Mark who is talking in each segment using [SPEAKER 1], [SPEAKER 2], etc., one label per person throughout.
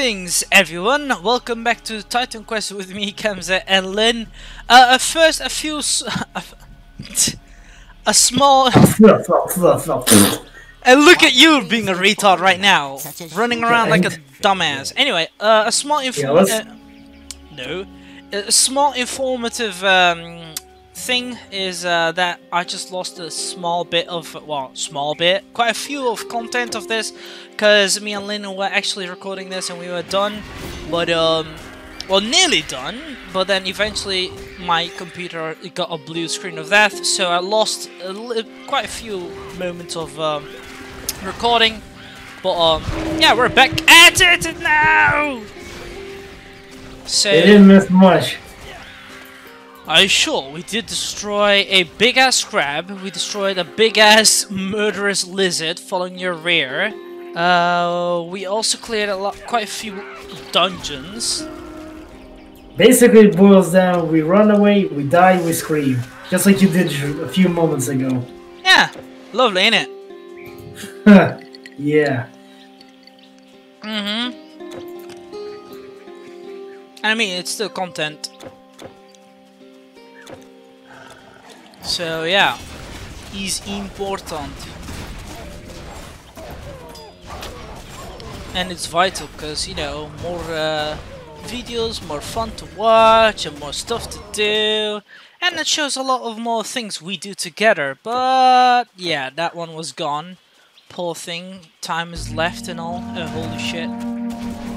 [SPEAKER 1] Greetings everyone, welcome back to Titan Quest with me, Kamza and Lyn. Uh, first, a few... a small... and look at you being a retard right now, running around like a dumbass. Anyway, uh, a small info... Uh, no. A small informative um, thing is uh, that I just lost a small bit of, well, small bit, quite a few of content of this, because me and Lyn were actually recording this and we were done, but, um, well, nearly done, but then eventually my computer got a blue screen of death, so I lost a quite a few moments of um, recording, but, um, yeah, we're back at it now!
[SPEAKER 2] So, they didn't miss much.
[SPEAKER 1] Are you sure? We did destroy a big ass crab, we destroyed a big ass murderous lizard following your rear. Uh, we also cleared a lot, quite a few dungeons.
[SPEAKER 2] Basically it boils down, we run away, we die, we scream. Just like you did a few moments ago.
[SPEAKER 1] Yeah, lovely, ain't it?
[SPEAKER 2] yeah.
[SPEAKER 1] Mm-hmm. I mean, it's still content. So yeah, is important. And it's vital because, you know, more uh, videos, more fun to watch and more stuff to do. And it shows a lot of more things we do together. But yeah, that one was gone. Poor thing, time is left and all. Oh, holy shit.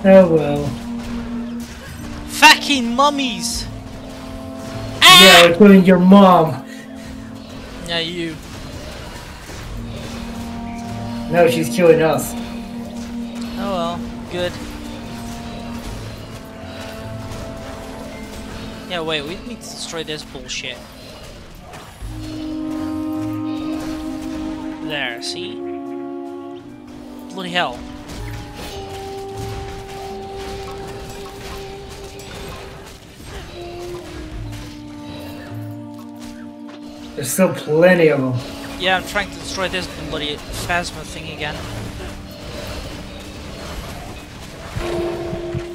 [SPEAKER 2] Oh well.
[SPEAKER 1] Fucking mummies!
[SPEAKER 2] Yeah, including your mom.
[SPEAKER 1] Yeah, you.
[SPEAKER 2] No, she's killing us.
[SPEAKER 1] Oh well, good. Yeah, wait, we need to destroy this bullshit. There, see? Bloody hell.
[SPEAKER 2] There's still plenty of them.
[SPEAKER 1] Yeah, I'm trying to destroy this bloody Phasma thing again.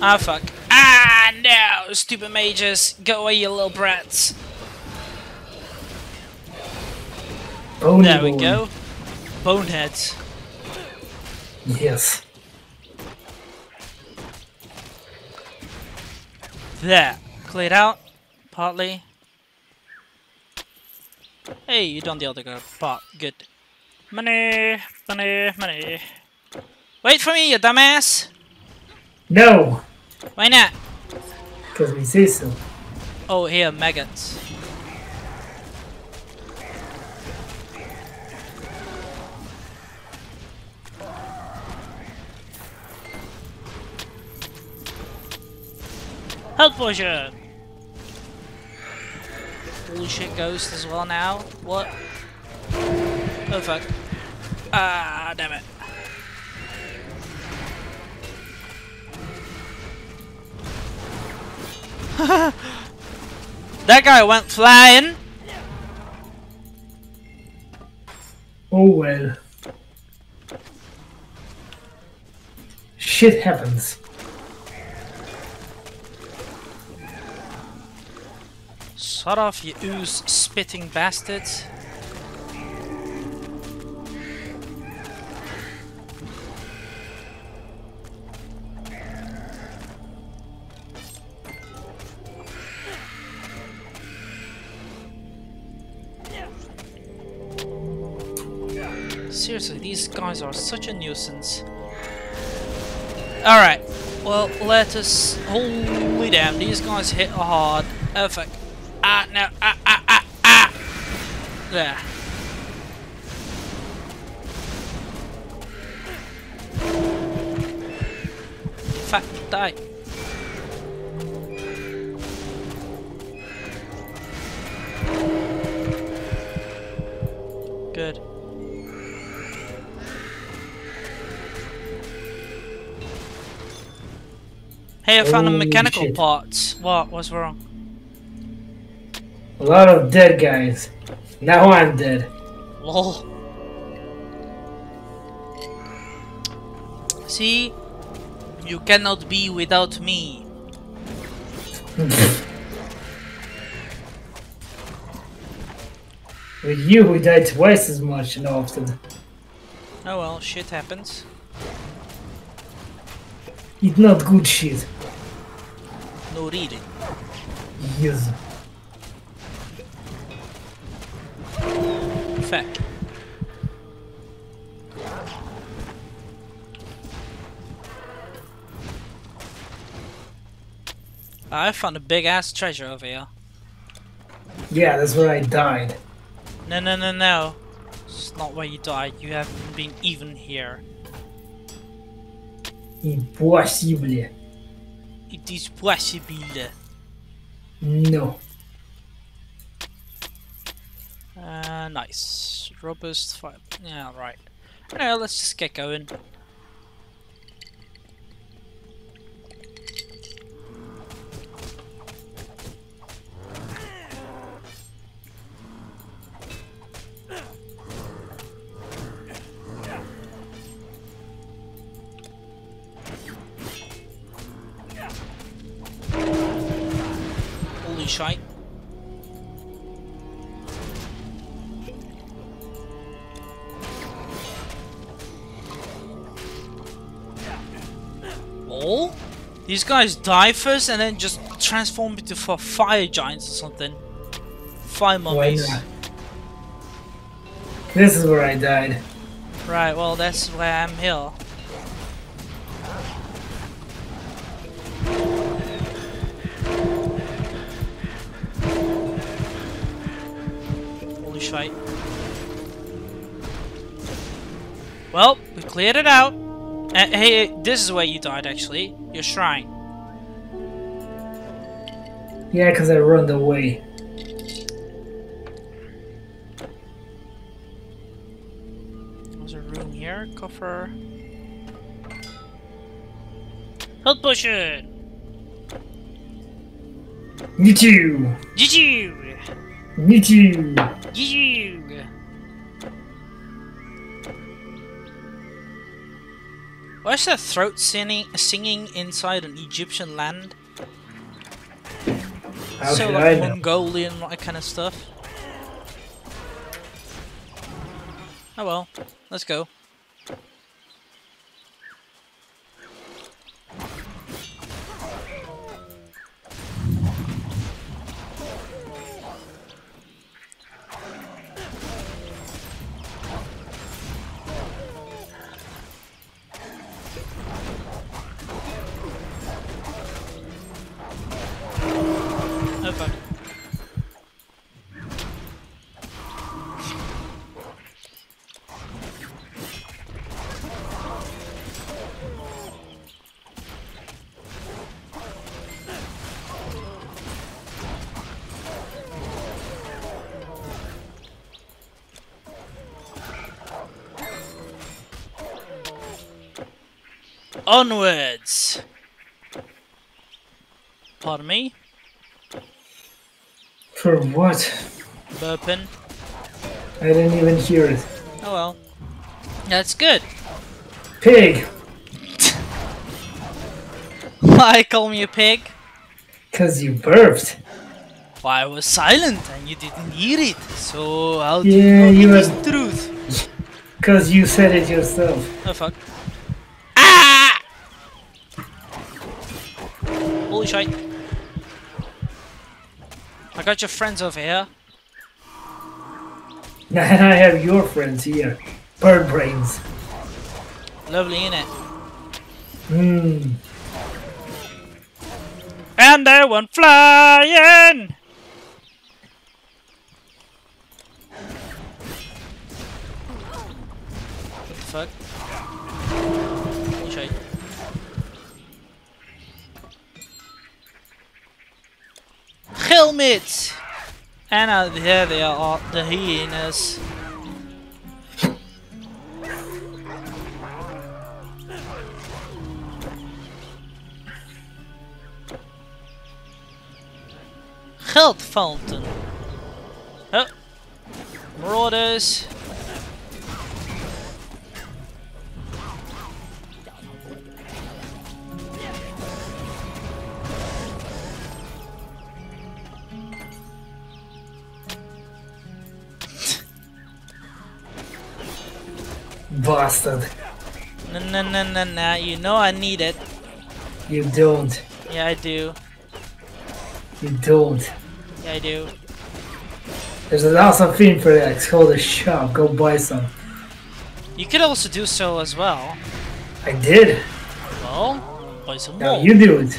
[SPEAKER 1] Ah, fuck. Ah, no! Stupid mages! Go away, you little brats!
[SPEAKER 2] Bone
[SPEAKER 1] there
[SPEAKER 2] bone.
[SPEAKER 1] we go. Boneheads.
[SPEAKER 2] Yes.
[SPEAKER 1] There. Cleared out. Partly. Hey, you done the other girl part. Good. Money, money, money. Wait for me, you dumbass!
[SPEAKER 2] No!
[SPEAKER 1] Why not?
[SPEAKER 2] Because we say so.
[SPEAKER 1] Oh, here, maggots. Health potion! Bullshit ghost as well now. What? Oh fuck. Ah, damn it. that guy went flying.
[SPEAKER 2] Oh well. Shit happens.
[SPEAKER 1] Shut off, you ooze spitting bastard. Seriously, these guys are such a nuisance. Alright, well, let us... Holy damn, these guys hit hard. Fuck. Ah, no. Ah, ah, ah, ah. There. Fuck, die. Good. Hey, I found a mechanical shit. parts. What? What's wrong?
[SPEAKER 2] A lot of dead guys. Now I'm dead.
[SPEAKER 1] Lol. See? You cannot be without me.
[SPEAKER 2] With you, we die twice as much and often.
[SPEAKER 1] Oh well, shit happens.
[SPEAKER 2] It's not good shit.
[SPEAKER 1] No reading.
[SPEAKER 2] Yes.
[SPEAKER 1] Fact. Oh, I found a big ass treasure over here.
[SPEAKER 2] Yeah, that's where I died.
[SPEAKER 1] No, no, no, no. It's not where you died. You haven't been even here.
[SPEAKER 2] Impossible.
[SPEAKER 1] It is possible.
[SPEAKER 2] No.
[SPEAKER 1] Uh, nice. Robust five. Yeah, right. Anyway, let's just get going. Guys die first and then just transform into f- fire giants or something. Fire
[SPEAKER 2] Why
[SPEAKER 1] mummies.
[SPEAKER 2] This is where I died.
[SPEAKER 1] Right, well that's where I'm here. Holy shite. Well, we cleared it out. Uh, hey, this is where you died actually. Your shrine.
[SPEAKER 2] Yeah, because I run away.
[SPEAKER 1] There's a room here. Coffer. Health potion!
[SPEAKER 2] Me too.
[SPEAKER 1] GG!
[SPEAKER 2] Me too.
[SPEAKER 1] GG! Why is there throat singing, singing inside an Egyptian land?
[SPEAKER 2] How
[SPEAKER 1] so like? Mongolian, that kind of stuff. Oh well, let's go. Onwards! Pardon me?
[SPEAKER 2] For what?
[SPEAKER 1] Burping.
[SPEAKER 2] I didn't even hear it.
[SPEAKER 1] Oh well. That's good.
[SPEAKER 2] Pig!
[SPEAKER 1] Why call me a pig?
[SPEAKER 2] Because you burped.
[SPEAKER 1] Why I was silent and you didn't hear it. So how do
[SPEAKER 2] Yeah,
[SPEAKER 1] you
[SPEAKER 2] you
[SPEAKER 1] know it
[SPEAKER 2] were-
[SPEAKER 1] is truth?
[SPEAKER 2] Because you said it yourself.
[SPEAKER 1] Oh fuck. Ah! Holy shit. I got your friends over here.
[SPEAKER 2] And I have your friends here. Bird brains.
[SPEAKER 1] Lovely, innit?
[SPEAKER 2] Hmm.
[SPEAKER 1] And they went flying! Helmet! And uh, there they are, the hyenas. Health fountain. Oh. Marauders.
[SPEAKER 2] Bastard.
[SPEAKER 1] No, no, no, no, no. You know I need it.
[SPEAKER 2] You don't.
[SPEAKER 1] Yeah, I do.
[SPEAKER 2] You don't.
[SPEAKER 1] Yeah, I do.
[SPEAKER 2] There's an awesome thing for that. It's called a shop. Go buy some.
[SPEAKER 1] You could also do so as well.
[SPEAKER 2] I did.
[SPEAKER 1] Well, buy some
[SPEAKER 2] Now
[SPEAKER 1] more.
[SPEAKER 2] you do it.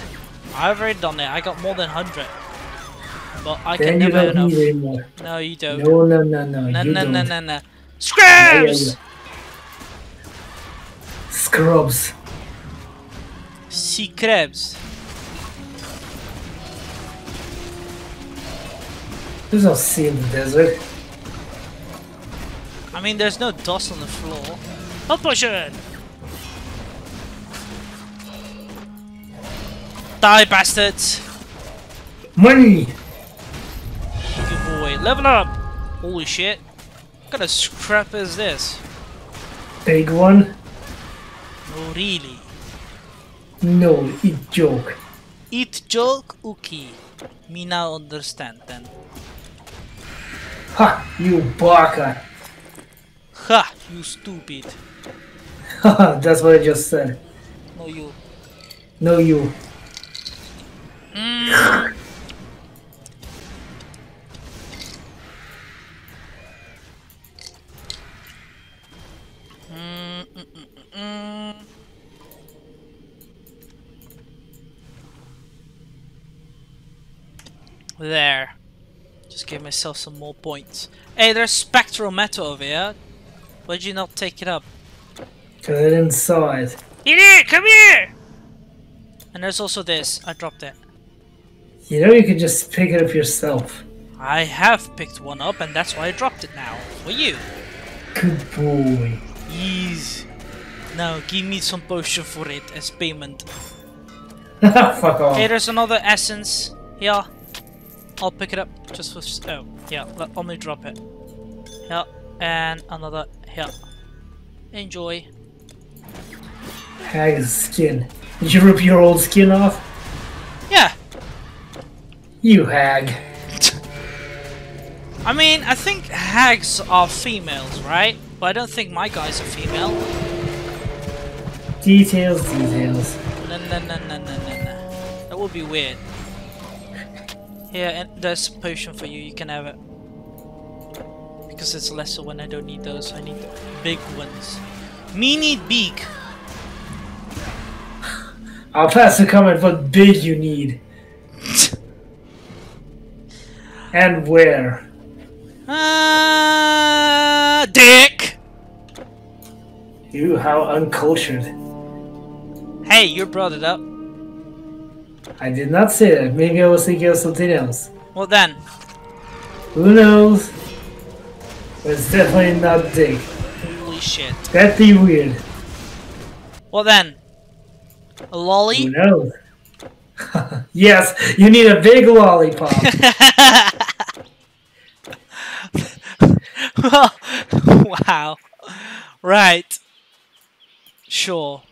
[SPEAKER 1] I've already done it. I got more than 100. But I
[SPEAKER 2] Then
[SPEAKER 1] can never enough. No, you don't.
[SPEAKER 2] No, no, no, no.
[SPEAKER 1] No, no, no, no, no.
[SPEAKER 2] Yeah,
[SPEAKER 1] Scrubs! Sea crabs.
[SPEAKER 2] There's no sea in the desert.
[SPEAKER 1] I mean, there's no dust on the floor. Up potion! Die, bastards!
[SPEAKER 2] Money!
[SPEAKER 1] Good boy. Level up! Holy shit. What kind of scrap is this?
[SPEAKER 2] Big one?
[SPEAKER 1] No, really.
[SPEAKER 2] No, eat joke.
[SPEAKER 1] It joke? Okay. Me now understand then.
[SPEAKER 2] Ha! You baka!
[SPEAKER 1] Ha! You stupid.
[SPEAKER 2] Haha, that's what I just said.
[SPEAKER 1] No, you.
[SPEAKER 2] No, you.
[SPEAKER 1] Mm, There. Just give myself some more points. Hey, there's spectral metal over here. Why'd you not take it up?
[SPEAKER 2] Cause I didn't saw it.
[SPEAKER 1] Idiot, come here! And there's also this. I dropped it.
[SPEAKER 2] You know you can just pick it up yourself.
[SPEAKER 1] I have picked one up, and that's why I dropped it now. For you.
[SPEAKER 2] Good boy.
[SPEAKER 1] Yes. Now give me some potion for it as payment.
[SPEAKER 2] Fuck off.
[SPEAKER 1] Okay, there's another essence. Yeah. I'll pick it up just for. Oh, yeah. Let, let me drop it. Yeah. And another. Yeah. Enjoy.
[SPEAKER 2] Hag's skin. Did you rip your old skin off?
[SPEAKER 1] Yeah.
[SPEAKER 2] You hag.
[SPEAKER 1] I mean, I think hags are females, right? But I don't think my guys are female.
[SPEAKER 2] Details, details.
[SPEAKER 1] No, no, no, no, no, no, no. That would be weird. Here, and there's a potion for you. You can have it. Because it's lesser when I don't need those. I need the big ones. Me need big.
[SPEAKER 2] I'll pass the comment what big you need. and where.
[SPEAKER 1] Uh, dick.
[SPEAKER 2] You, how uncultured.
[SPEAKER 1] Hey, you brought it up.
[SPEAKER 2] I did not say that. Maybe I was thinking of something else.
[SPEAKER 1] What then?
[SPEAKER 2] Who knows? But it's definitely not dick.
[SPEAKER 1] Holy shit.
[SPEAKER 2] That'd be weird.
[SPEAKER 1] What then? A lolly?
[SPEAKER 2] Who knows? yes, you need a big lollipop.
[SPEAKER 1] wow. Right. Sure.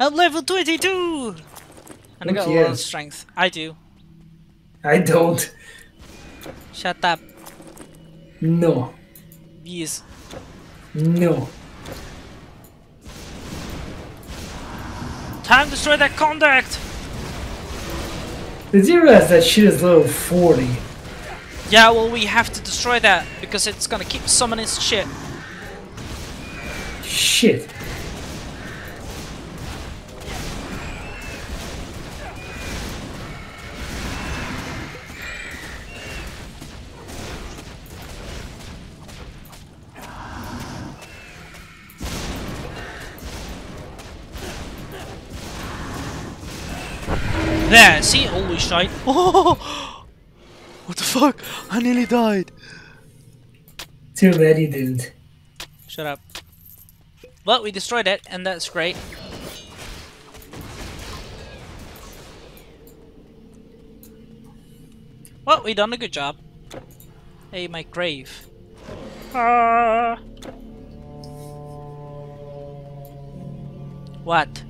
[SPEAKER 1] I'm level 22! And I got a lot of strength. I do.
[SPEAKER 2] I don't.
[SPEAKER 1] Shut up.
[SPEAKER 2] No.
[SPEAKER 1] Yes.
[SPEAKER 2] No.
[SPEAKER 1] Time to destroy that conduct!
[SPEAKER 2] Did you realize that shit is level 40?
[SPEAKER 1] Yeah, well, we have to destroy that because it's gonna keep summoning shit.
[SPEAKER 2] Shit.
[SPEAKER 1] There, see? Holy shite. Oh! What the fuck? I nearly died.
[SPEAKER 2] Too bad you didn't.
[SPEAKER 1] Shut up. Well, we destroyed it, and that's great. Well, we done a good job. Hey, my grave. Ah. What?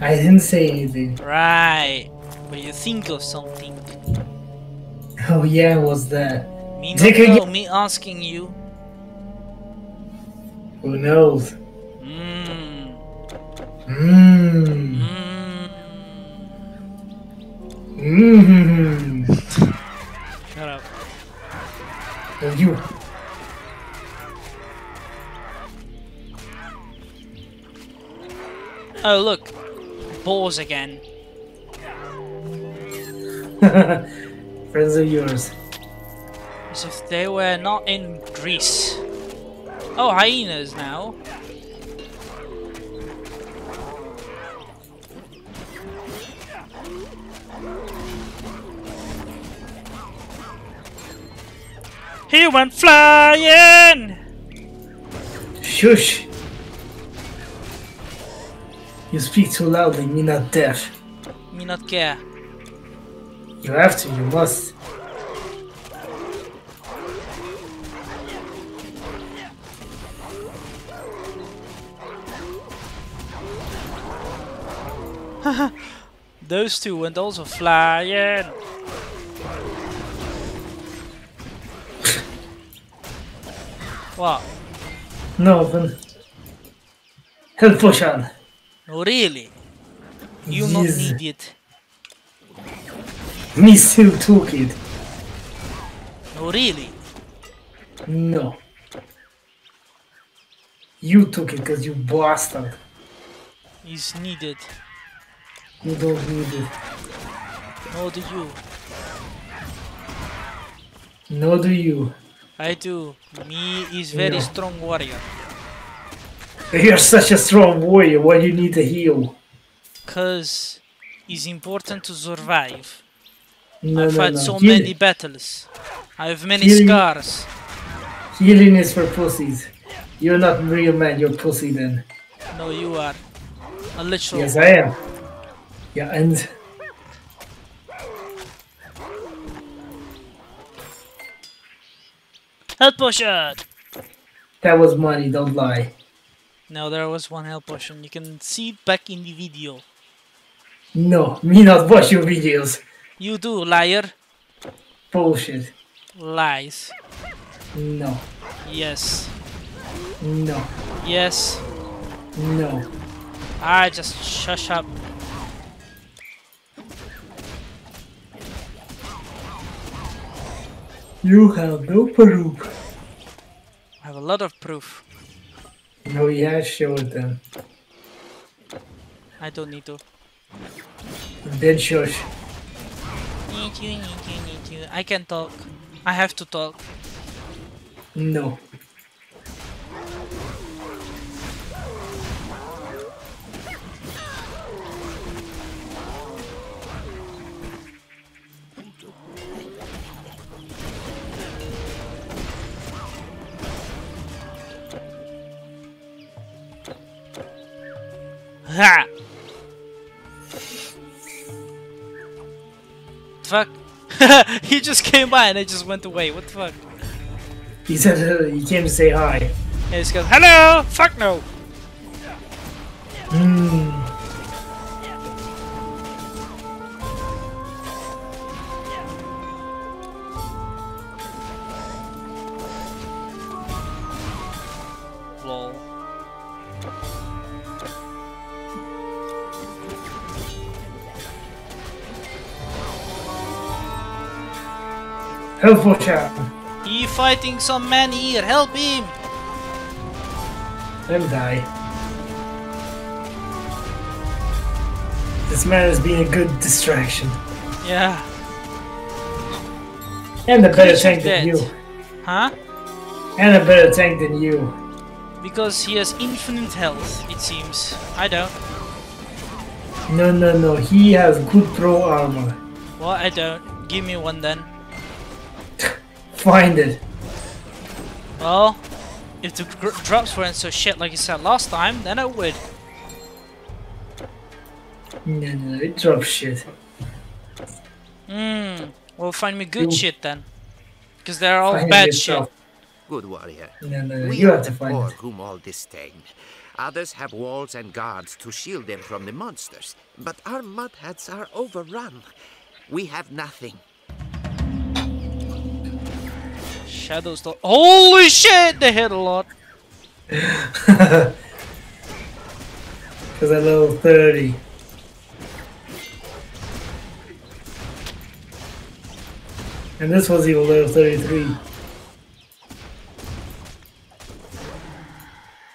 [SPEAKER 2] I didn't say anything.
[SPEAKER 1] Right. But you think of something.
[SPEAKER 2] Oh yeah, was that.
[SPEAKER 1] Me know, me asking you.
[SPEAKER 2] Who knows?
[SPEAKER 1] Mmm.
[SPEAKER 2] Mmm.
[SPEAKER 1] Mmm.
[SPEAKER 2] Mmm.
[SPEAKER 1] Shut up.
[SPEAKER 2] Oh, you.
[SPEAKER 1] Oh, look. Balls again.
[SPEAKER 2] Friends of yours.
[SPEAKER 1] As if they were not in Greece. Oh, hyenas now. He went flying!
[SPEAKER 2] Shush! You speak too loudly, me not deaf.
[SPEAKER 1] Me not care.
[SPEAKER 2] You have to, you must.
[SPEAKER 1] Those two went also flying. what?
[SPEAKER 2] No, Help potion.
[SPEAKER 1] No, really? You not
[SPEAKER 2] Yes.
[SPEAKER 1] need it.
[SPEAKER 2] Me still took it.
[SPEAKER 1] No, really?
[SPEAKER 2] No. You took it because you bastard.
[SPEAKER 1] Is needed.
[SPEAKER 2] You don't need it.
[SPEAKER 1] No, do you?
[SPEAKER 2] No do you.
[SPEAKER 1] I do. Me is very
[SPEAKER 2] Yeah.
[SPEAKER 1] strong warrior.
[SPEAKER 2] You're such a strong warrior, why do you need to heal?
[SPEAKER 1] Cause it's important to survive.
[SPEAKER 2] No,
[SPEAKER 1] I've
[SPEAKER 2] no,
[SPEAKER 1] had
[SPEAKER 2] no.
[SPEAKER 1] so
[SPEAKER 2] Heal-
[SPEAKER 1] many battles. I have many
[SPEAKER 2] Healing-
[SPEAKER 1] scars.
[SPEAKER 2] Healing is for pussies. You're not real man, you're pussy then.
[SPEAKER 1] No, you are. A literal.
[SPEAKER 2] Yes, I am. Yeah, and
[SPEAKER 1] Health potion!
[SPEAKER 2] that was money, don't lie.
[SPEAKER 1] No, there was one health potion. You can see it back in the video.
[SPEAKER 2] No, me not watch your videos.
[SPEAKER 1] You do, liar.
[SPEAKER 2] Bullshit.
[SPEAKER 1] Lies.
[SPEAKER 2] No,
[SPEAKER 1] Yes.
[SPEAKER 2] no,
[SPEAKER 1] Yes.
[SPEAKER 2] no.
[SPEAKER 1] I just shush up.
[SPEAKER 2] You have no proof.
[SPEAKER 1] I have a lot of proof.
[SPEAKER 2] No, yeah, show it then.
[SPEAKER 1] I don't need to.
[SPEAKER 2] Then shush.
[SPEAKER 1] Need you, need you, need you. I can talk. I have to talk.
[SPEAKER 2] No.
[SPEAKER 1] Ha! Fuck. he just came by and I just went away. What the fuck?
[SPEAKER 2] He said uh, he came to say hi.
[SPEAKER 1] And he just goes, Hello! Fuck no!
[SPEAKER 2] Hmm. Helpful chat.
[SPEAKER 1] He fighting some man here. Help him!
[SPEAKER 2] Let him die. This man has been a good distraction.
[SPEAKER 1] Yeah.
[SPEAKER 2] And a better tank
[SPEAKER 1] dead.
[SPEAKER 2] than you.
[SPEAKER 1] Huh?
[SPEAKER 2] And a better tank than you.
[SPEAKER 1] Because he has infinite health, it seems. I don't.
[SPEAKER 2] No, no, no. He has good pro armor.
[SPEAKER 1] Well, I don't. Give me one then.
[SPEAKER 2] Find it.
[SPEAKER 1] Well, if the gr- drops weren't so shit like you said last time, then I would.
[SPEAKER 2] No, no, it drops shit.
[SPEAKER 1] Hmm. Well, find me good
[SPEAKER 2] You-
[SPEAKER 1] shit then. Because they're all
[SPEAKER 2] Find
[SPEAKER 1] bad
[SPEAKER 2] yourself.
[SPEAKER 3] Good warrior.
[SPEAKER 2] No, no, no.
[SPEAKER 3] We
[SPEAKER 2] You
[SPEAKER 3] are
[SPEAKER 2] have to
[SPEAKER 3] the
[SPEAKER 2] find
[SPEAKER 3] poor
[SPEAKER 2] it.
[SPEAKER 3] whom all disdain. Others have walls and guards to shield them from the monsters. But our mud huts are overrun. We have nothing.
[SPEAKER 1] Shadows don't. Holy shit! They hit a lot.
[SPEAKER 2] Because I level 30. And this was even level 33.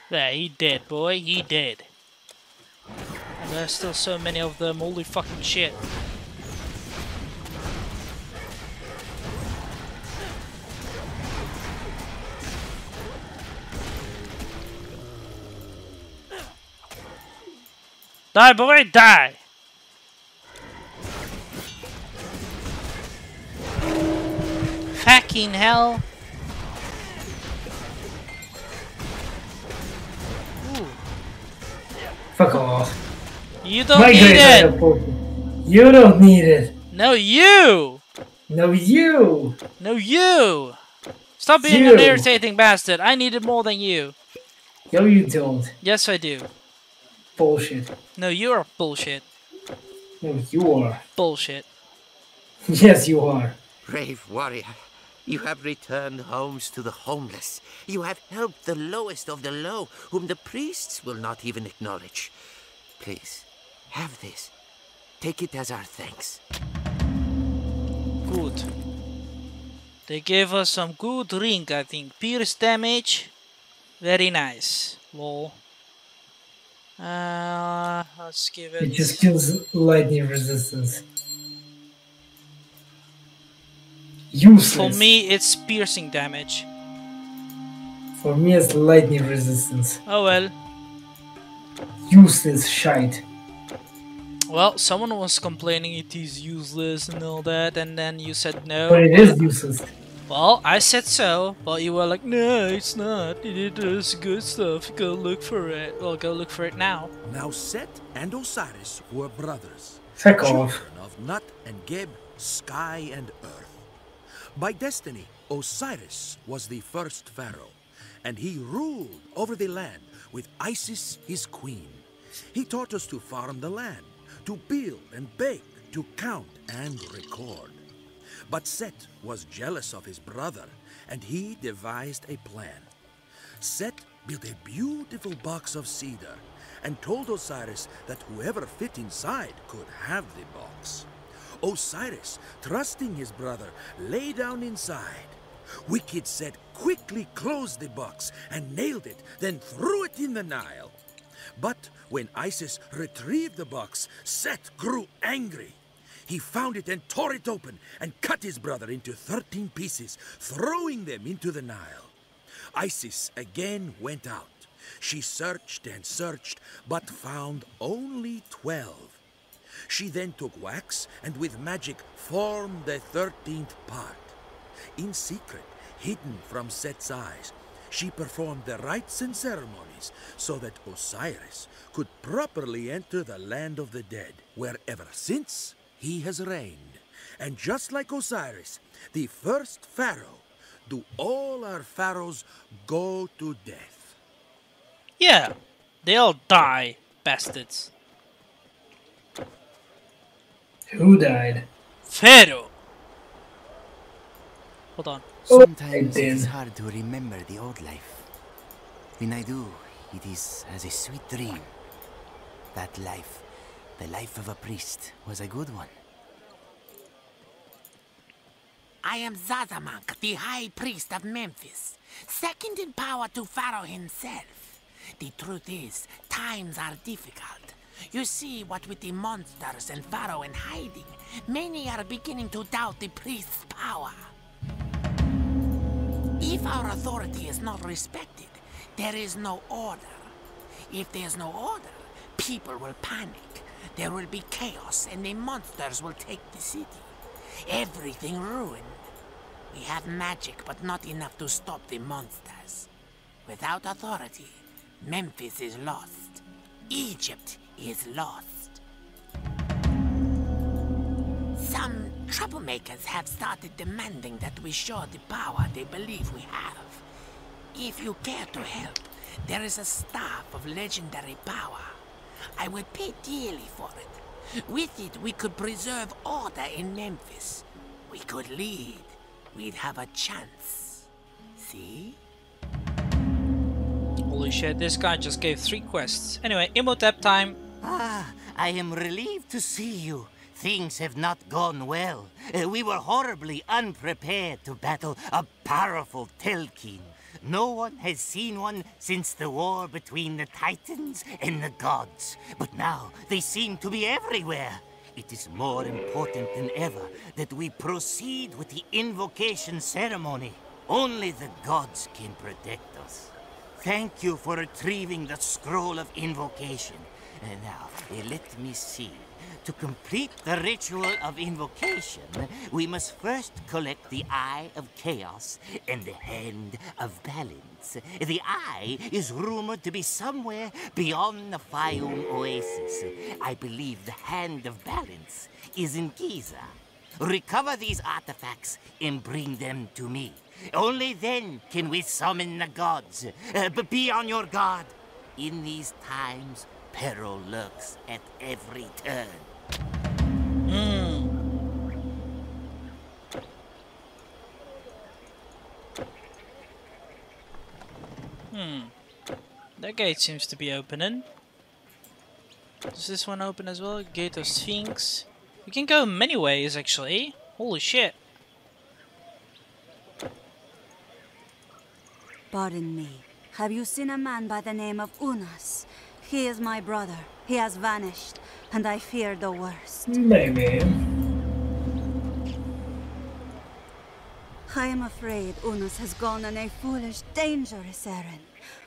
[SPEAKER 1] There, he dead, boy. He dead. And there's still so many of them. Holy fucking shit. Die, boy, die! Fucking hell! Ooh.
[SPEAKER 2] Fuck off.
[SPEAKER 1] You don't
[SPEAKER 2] My
[SPEAKER 1] need it!
[SPEAKER 2] You don't need it.
[SPEAKER 1] No, you!
[SPEAKER 2] No, you.
[SPEAKER 1] No, you! Stop being
[SPEAKER 2] You.
[SPEAKER 1] an irritating bastard. I need it more than you.
[SPEAKER 2] No, you don't.
[SPEAKER 1] Yes, I do.
[SPEAKER 2] Bullshit.
[SPEAKER 1] No, you're bullshit.
[SPEAKER 2] No, you are.
[SPEAKER 1] Bullshit.
[SPEAKER 2] Yes, you are.
[SPEAKER 3] Brave warrior, you have returned homes to the homeless. You have helped the lowest of the low, whom the priests will not even acknowledge. Please, have this. Take it as our thanks.
[SPEAKER 1] Good. They gave us some good ring, I think. Pierce damage. Very nice. Lol. Uh, let's give
[SPEAKER 2] It
[SPEAKER 1] it.
[SPEAKER 2] just kills lightning resistance. Useless.
[SPEAKER 1] For me, it's piercing damage.
[SPEAKER 2] For me, it's lightning resistance.
[SPEAKER 1] Oh well.
[SPEAKER 2] Useless shite.
[SPEAKER 1] Well, someone was complaining it is useless and all that, and then you said no.
[SPEAKER 2] But it is useless.
[SPEAKER 1] Well, I said so, but you were like, no, it's not. It is good stuff. Go look for it. Well, go look for it now.
[SPEAKER 4] Now Set and Osiris were brothers,
[SPEAKER 2] Fuck off.
[SPEAKER 4] of Nut and Geb, sky and earth. By destiny, Osiris was the first pharaoh, and he ruled over the land with Isis his queen. He taught us to farm the land, to build and bake, to count and record. But Set was jealous of his brother, and he devised a plan. Set built a beautiful box of cedar and told Osiris that whoever fit inside could have the box. Osiris, trusting his brother, lay down inside. Wicked Set quickly closed the box and nailed it, then threw it in the Nile. But when Isis retrieved the box, Set grew angry. He found it and tore it open and cut his brother into 13 pieces, throwing them into the Nile. Isis again went out. She searched and searched, but found only 12. She then took wax and with magic formed the 13th part. In secret, hidden from Set's eyes, she performed the rites and ceremonies so that Osiris could properly enter the land of the dead, where ever since he has reigned. And just like Osiris, the first pharaoh, do all our pharaohs go to death.
[SPEAKER 1] Yeah, they all die, bastards.
[SPEAKER 2] Who died?
[SPEAKER 1] Pharaoh! Hold on.
[SPEAKER 2] Oh,
[SPEAKER 5] Sometimes it is hard to remember the old life. When I do, it is as a sweet dream. That life, the life of a priest, was a good one.
[SPEAKER 6] I am Zazamankh, the High Priest of Memphis, second in power to Pharaoh himself. The truth is, times are difficult. You see, what with the monsters and Pharaoh in hiding, many are beginning to doubt the priest's power. If our authority is not respected, there is no order. If there's no order, people will panic. There will be chaos and the monsters will take the city. Everything ruined. We have magic, but not enough to stop the monsters. Without authority, Memphis is lost. Egypt is lost. Some troublemakers have started demanding that we show the power they believe we have. If you care to help, there is a staff of legendary power. I would pay dearly for it. With it, we could preserve order in Memphis. We could lead. We'd have a chance. see?
[SPEAKER 1] Holy shit, this guy just gave three quests. Anyway, Imhotep time.
[SPEAKER 5] Ah, I am relieved to see you. Things have not gone well. Uh, we were horribly unprepared to battle a powerful Telkine. No one has seen one since the war between the Titans and the gods. But now they seem to be everywhere. It is more important than ever that we proceed with the invocation ceremony. Only the gods can protect us. Thank you for retrieving the scroll of invocation. And now, uh, let me see. To complete the ritual of invocation, we must first collect the Eye of Chaos and the Hand of Balance. The Eye is rumored to be somewhere beyond the Fayum Oasis. I believe the Hand of Balance is in Giza. Recover these artifacts and bring them to me. Only then can we summon the gods. Uh, but be on your guard. In these times, peril lurks at every turn.
[SPEAKER 1] Hmm. Hmm. That gate seems to be opening. Does this one open as well? Gate of Sphinx. We can go many ways, actually. Holy shit.
[SPEAKER 7] Pardon me. Have you seen a man by the name of Unas? He is my brother. He has vanished, and I fear the worst.
[SPEAKER 2] Maybe.
[SPEAKER 7] I am afraid Unas has gone on a foolish, dangerous errand.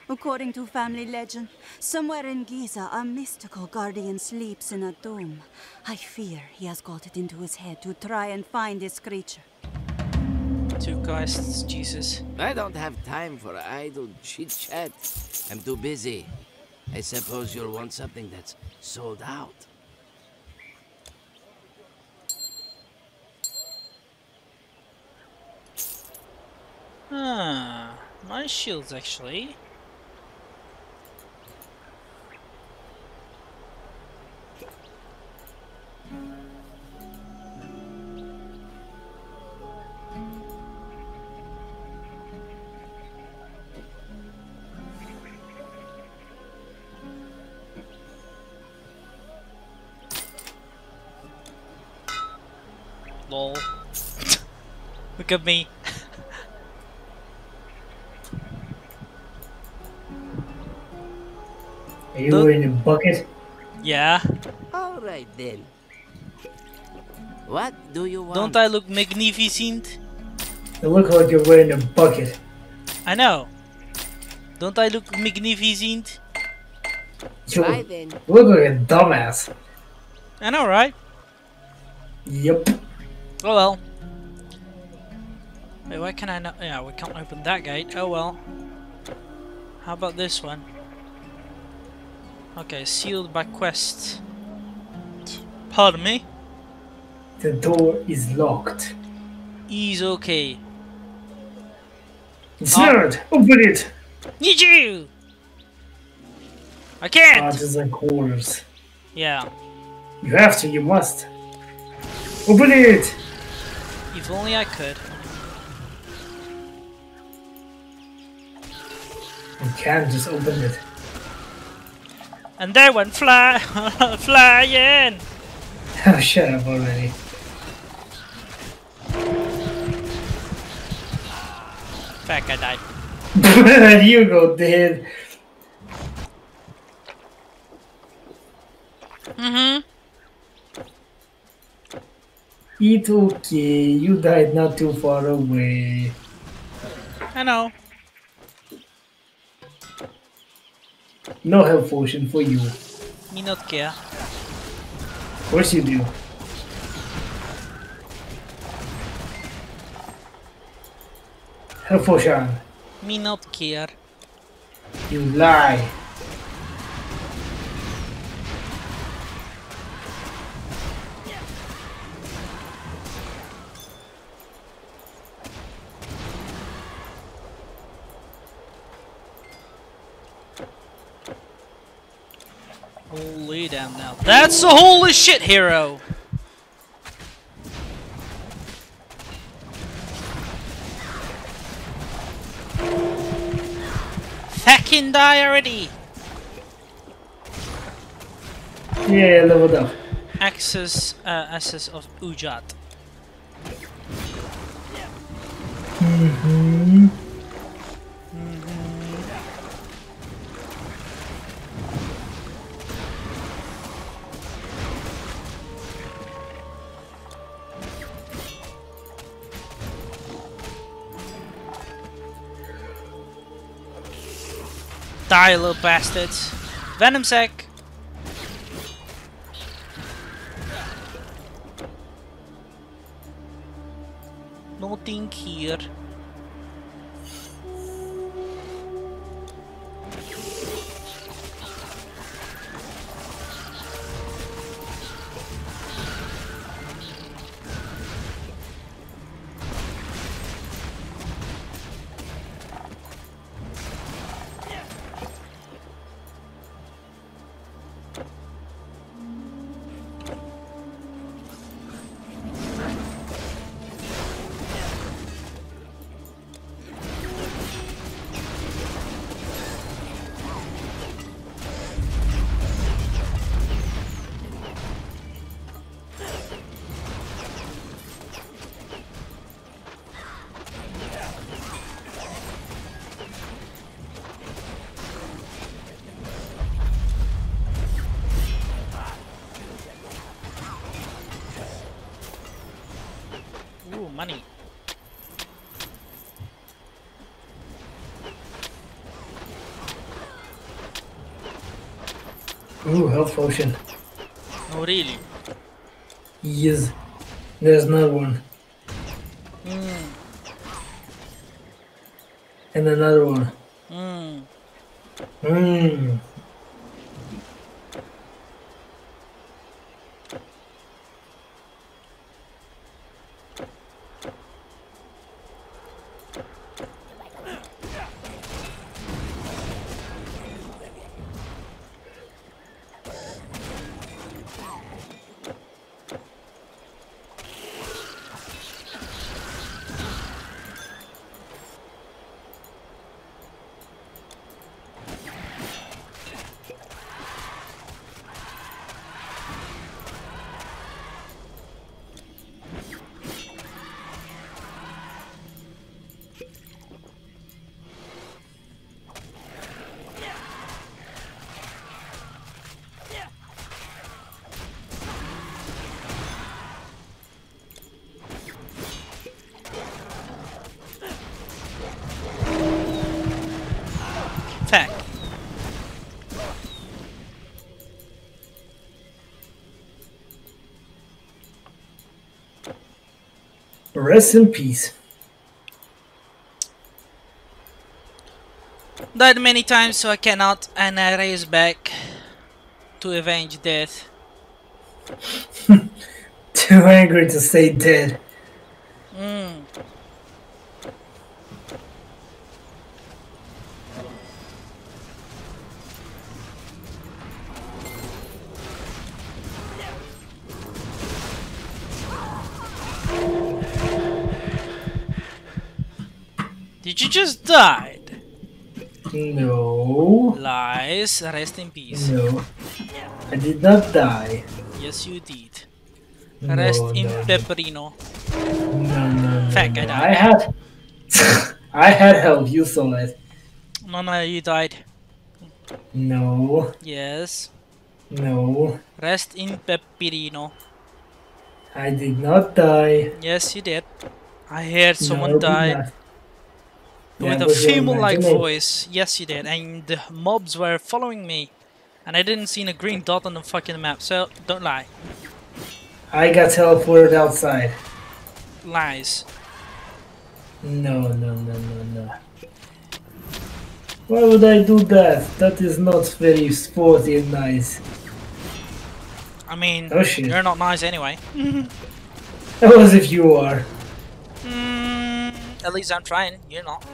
[SPEAKER 7] According to family legend, somewhere in Giza, a mystical guardian sleeps in a tomb. I fear he has got it into his head to try and find this creature.
[SPEAKER 1] Two quests, Jesus.
[SPEAKER 8] I don't have time for idle chit chat. I'm too busy. I suppose you'll want something that's sold out.
[SPEAKER 1] Ah, my shields actually. Lol. Look at me.
[SPEAKER 2] Are you
[SPEAKER 1] The-
[SPEAKER 2] in a bucket?
[SPEAKER 1] Yeah.
[SPEAKER 8] All right then. What do you want?
[SPEAKER 1] Don't I look magnificent?
[SPEAKER 2] You look like you're wearing a bucket.
[SPEAKER 1] I know. Don't I look magnificent?
[SPEAKER 2] You
[SPEAKER 8] Bye then.
[SPEAKER 2] look like a dumbass.
[SPEAKER 1] I know, right?
[SPEAKER 2] Yep.
[SPEAKER 1] Oh well. Wait, why can I not? Yeah, we can't open that gate. Oh well. How about this one? Okay, sealed by quest. Pardon me?
[SPEAKER 2] The door is locked.
[SPEAKER 1] He's okay.
[SPEAKER 2] It's not! Open it!
[SPEAKER 1] Need you! I can't!
[SPEAKER 2] like corners.
[SPEAKER 1] Yeah,
[SPEAKER 2] You have to, you must. Open it!
[SPEAKER 1] if only I could.
[SPEAKER 2] You can't just open it.
[SPEAKER 1] And they went fly, flying!
[SPEAKER 2] Oh, shut up already.
[SPEAKER 1] Back I died.
[SPEAKER 2] you go dead.
[SPEAKER 1] Mm-hmm.
[SPEAKER 2] It's okay. You died not too far away.
[SPEAKER 1] I know.
[SPEAKER 2] No health potion for you.
[SPEAKER 1] Me not care.
[SPEAKER 2] course you do. Health potion.
[SPEAKER 1] Me not care.
[SPEAKER 2] You lie.
[SPEAKER 1] That's a holy shit hero! fucking die already!
[SPEAKER 2] Yeah, leveled up.
[SPEAKER 1] Access, uh, access of Ujat.
[SPEAKER 2] Mm-hmm.
[SPEAKER 1] Die, little bastards. Venom sac. Money.
[SPEAKER 2] Ooh, health potion.
[SPEAKER 1] Oh, really?
[SPEAKER 2] Yes. There's another one.
[SPEAKER 1] Mm,
[SPEAKER 2] And another one.
[SPEAKER 1] mm.
[SPEAKER 2] Mmm. Rest in peace.
[SPEAKER 1] Died many times, so I cannot, and I raise back to avenge death.
[SPEAKER 2] Too angry to stay dead.
[SPEAKER 1] Mm. Did you just die?
[SPEAKER 2] No.
[SPEAKER 1] Lies. Rest in peace.
[SPEAKER 2] No. I did not die.
[SPEAKER 1] Yes, you did. Rest
[SPEAKER 2] no,
[SPEAKER 1] in
[SPEAKER 2] no.
[SPEAKER 1] pepperino.
[SPEAKER 2] No, no, no.
[SPEAKER 1] Fact, I died.
[SPEAKER 2] I had. I had help. You saw it.
[SPEAKER 1] No, no, you died.
[SPEAKER 2] No.
[SPEAKER 1] Yes.
[SPEAKER 2] No.
[SPEAKER 1] Rest in pepperino.
[SPEAKER 2] I did not die.
[SPEAKER 1] Yes, you did. I heard someone
[SPEAKER 2] No, I
[SPEAKER 1] with a female-like voice. Yes, you did. And the mobs were following me. And I didn't see a green dot on the fucking map, so don't lie.
[SPEAKER 2] I got teleported outside.
[SPEAKER 1] Lies.
[SPEAKER 2] No, no, no, no, no. Why would I do that? That is not very sporty and nice.
[SPEAKER 1] I mean,
[SPEAKER 2] Oh, shit.
[SPEAKER 1] you're not nice anyway.
[SPEAKER 2] Was if you are.
[SPEAKER 1] Mm, at least I'm trying. You're not.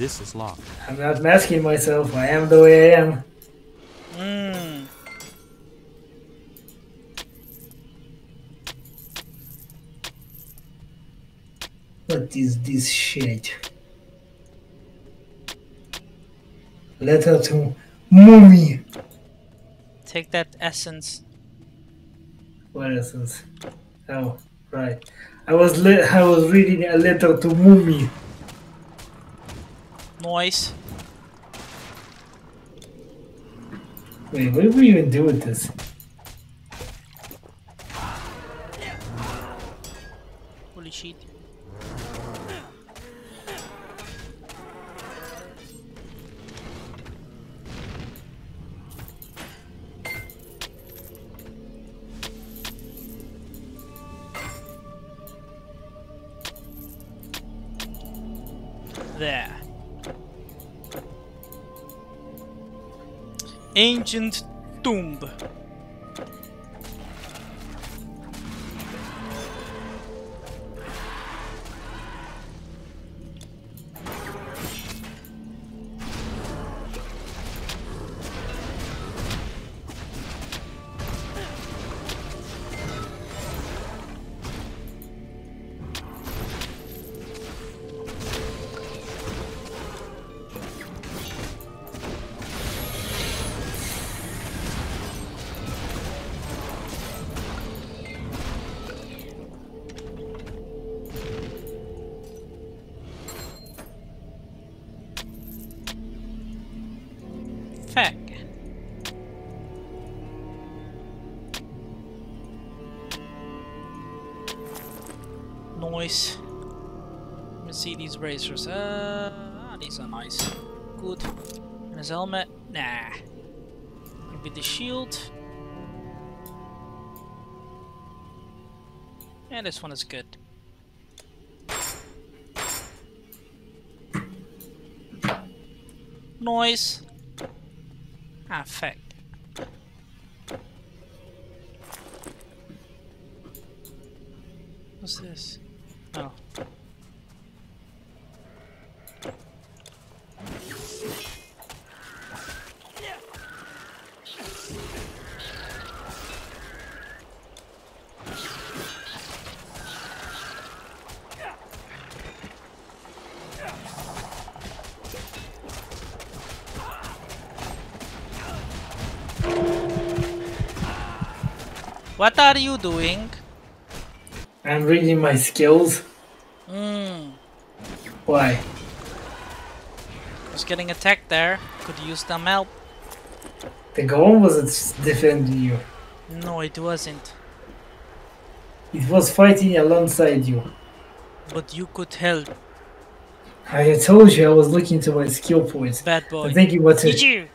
[SPEAKER 4] This is locked.
[SPEAKER 2] I'm not masking myself. I am the way I am.
[SPEAKER 1] Mm.
[SPEAKER 2] What is this shit? Letter to Mummy.
[SPEAKER 1] Take that essence.
[SPEAKER 2] What essence? Oh, right. I was le- I was reading a letter to Mummy.
[SPEAKER 1] Noise.
[SPEAKER 2] Wait, what do we even do with this?
[SPEAKER 1] Holy shit. Ancient tomb. Bracers. Uh, ah, these are nice. Good. And his helmet? Nah. Maybe the shield. And this one is good. Noise. Ah. What are you doing?
[SPEAKER 2] I'm reading my skills.
[SPEAKER 1] Hmm.
[SPEAKER 2] Why?
[SPEAKER 1] Was getting attacked there. Could use some help.
[SPEAKER 2] The golem was defending you.
[SPEAKER 1] No, it wasn't.
[SPEAKER 2] It was fighting alongside you.
[SPEAKER 1] But you could help.
[SPEAKER 2] I told you I was looking to my skill points.
[SPEAKER 1] Bad boy.
[SPEAKER 2] I'm thinking what to
[SPEAKER 1] Did you?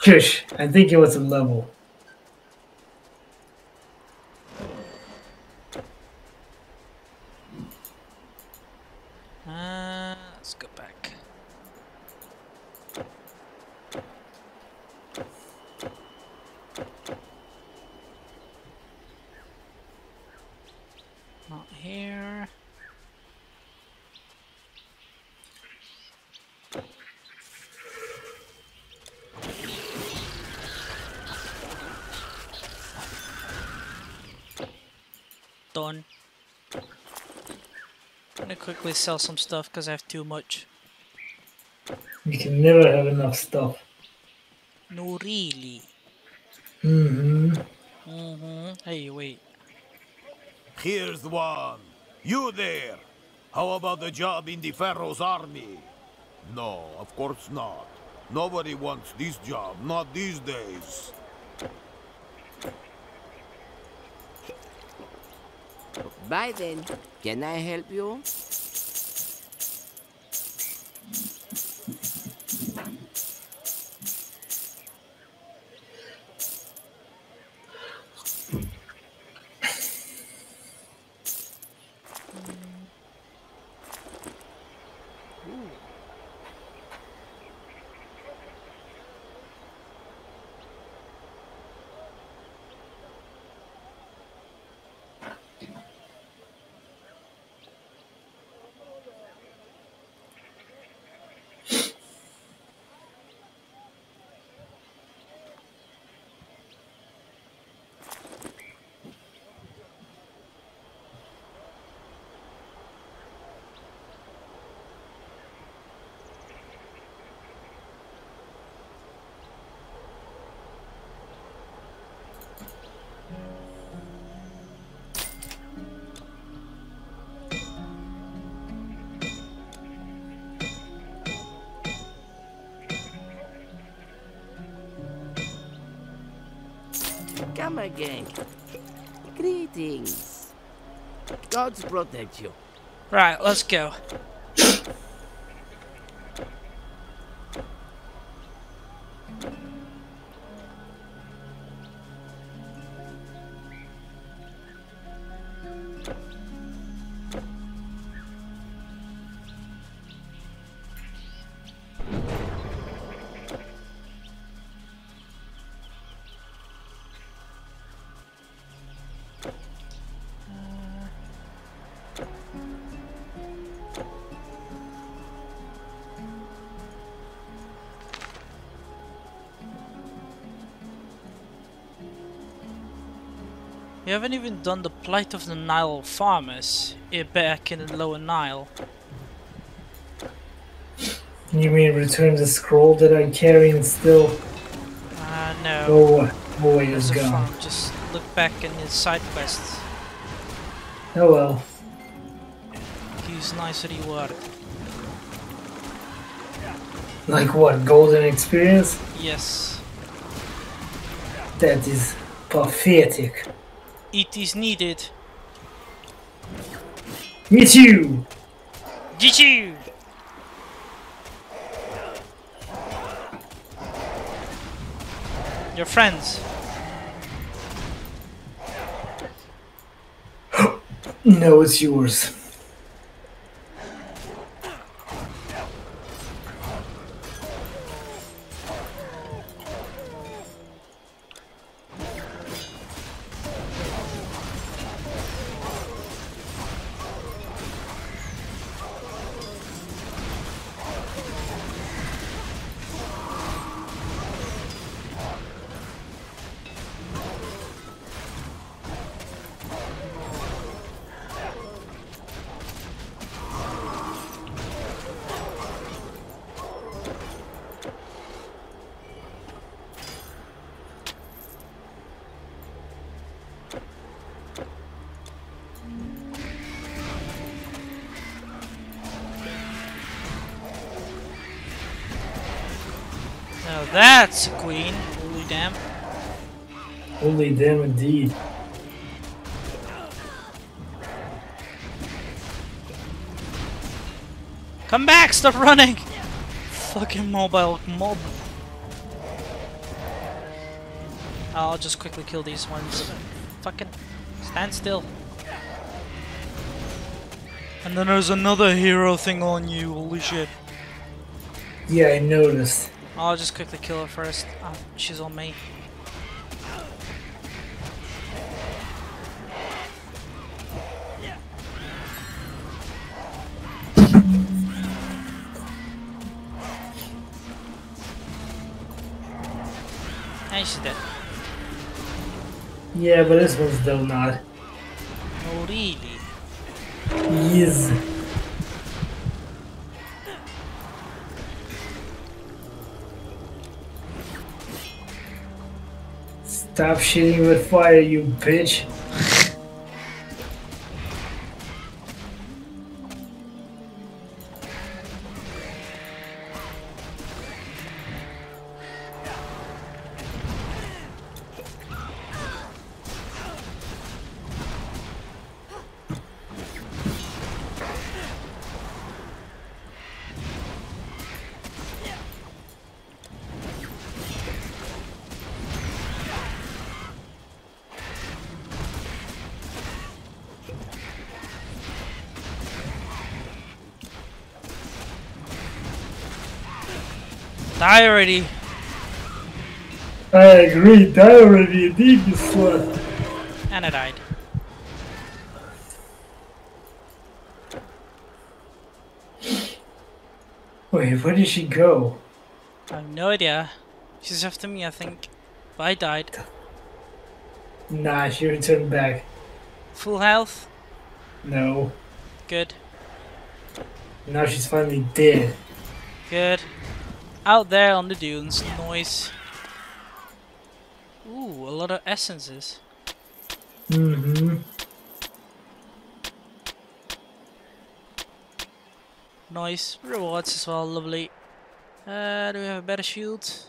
[SPEAKER 2] shush. I'm thinking what a level.
[SPEAKER 1] Uh, let's go back. Not here. Done. I'm gonna sell some stuff because I have too much.
[SPEAKER 2] You can never have enough stuff.
[SPEAKER 1] No, really.
[SPEAKER 2] Mm-hmm.
[SPEAKER 1] Mm-hmm. Hey, wait.
[SPEAKER 9] Here's one. You there. How about the job in the Pharaoh's army? No, of course not. Nobody wants this job, not these days.
[SPEAKER 8] Bye then. Can I help you? Come again. Greetings. Gods protect you.
[SPEAKER 1] Right, let's go. Haven't even done the plight of the Nile farmers here back in the lower Nile.
[SPEAKER 2] You mean return the scroll that I'm carrying still?
[SPEAKER 1] Uh, no.
[SPEAKER 2] Oh boy
[SPEAKER 1] a
[SPEAKER 2] gone.
[SPEAKER 1] farm. Just look back in his side quests.
[SPEAKER 2] Oh well.
[SPEAKER 1] He's nicer you are.
[SPEAKER 2] Like what? Golden experience?
[SPEAKER 1] Yes.
[SPEAKER 2] That is pathetic.
[SPEAKER 1] It is needed.
[SPEAKER 2] Me too!
[SPEAKER 1] Did you? Your friends.
[SPEAKER 2] No, it's yours.
[SPEAKER 1] Stop running! Fucking mobile mob. I'll just quickly kill these ones. Fucking stand still. And then there's another hero thing on you, holy shit.
[SPEAKER 2] Yeah, I noticed.
[SPEAKER 1] I'll just quickly kill her first. Oh, she's on me. She's dead.
[SPEAKER 2] Yeah, but this one's still not.
[SPEAKER 1] Oh, really?
[SPEAKER 2] Yes. Stop shooting with fire, you bitch.
[SPEAKER 1] Die already!
[SPEAKER 2] I agree, die already, indeed, you slut.
[SPEAKER 1] And I died.
[SPEAKER 2] Wait, where did she go?
[SPEAKER 1] I have no idea. She's after me, I think. But I died.
[SPEAKER 2] Nah, she returned back.
[SPEAKER 1] Full health?
[SPEAKER 2] No.
[SPEAKER 1] Good.
[SPEAKER 2] Now she's finally dead.
[SPEAKER 1] Good. Out there on the dunes, noise. Ooh, a lot of essences.
[SPEAKER 2] Mm-hmm.
[SPEAKER 1] Nice. Rewards as well, lovely. Uh, do we have a better shield?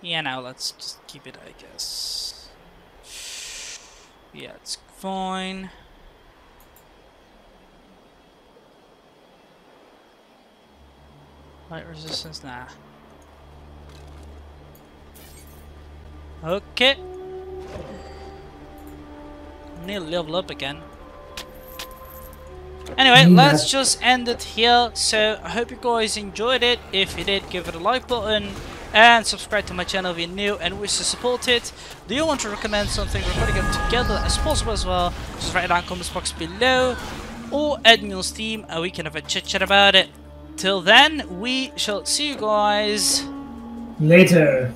[SPEAKER 1] Yeah, now let's just keep it, I guess. Yeah, it's fine. Light resistance, nah. Okay. Need to level up again. Anyway, mm, let's just end it here. So, I hope you guys enjoyed it. If you did, give it a like button. And subscribe to my channel if you're new and wish to support it. Do you want to recommend something we're putting up together as possible as well? Just write it down in the comments box below. Or add me on Steam and we can have a chit chat about it. Till then, we shall see you guys
[SPEAKER 2] later.